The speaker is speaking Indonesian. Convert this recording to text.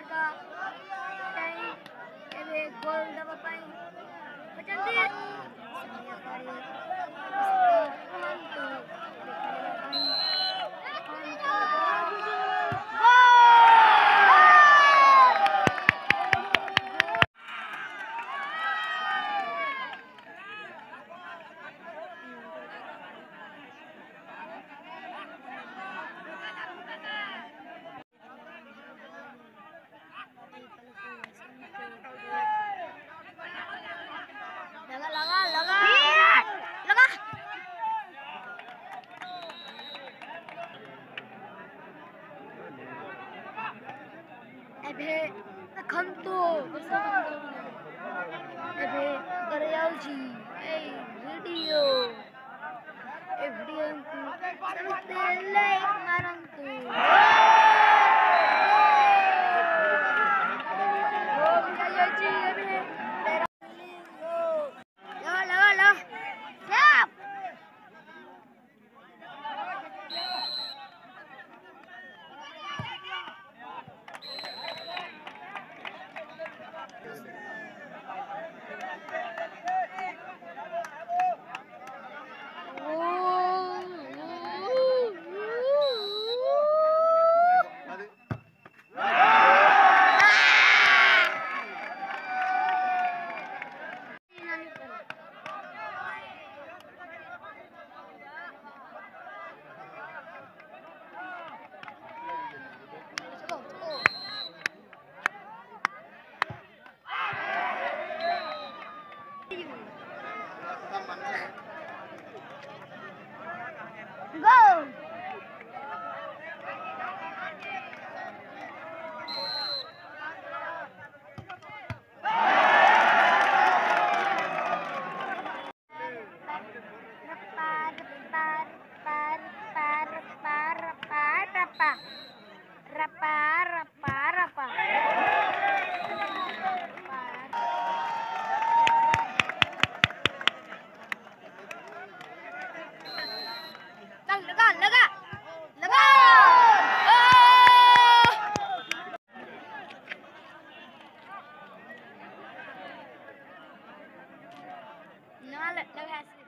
ସରକା ପାଇଁ ଏବେ ଗୋଲ୍ ଦେବା ପାଇଁ Ehe, kanto, bersama kanto. Ehe, karyaji, hey, video. Ehe, video ku, sampai like marang tu. Rapa, rapa, rapa. Llega, llega, llega. Llega. No, look,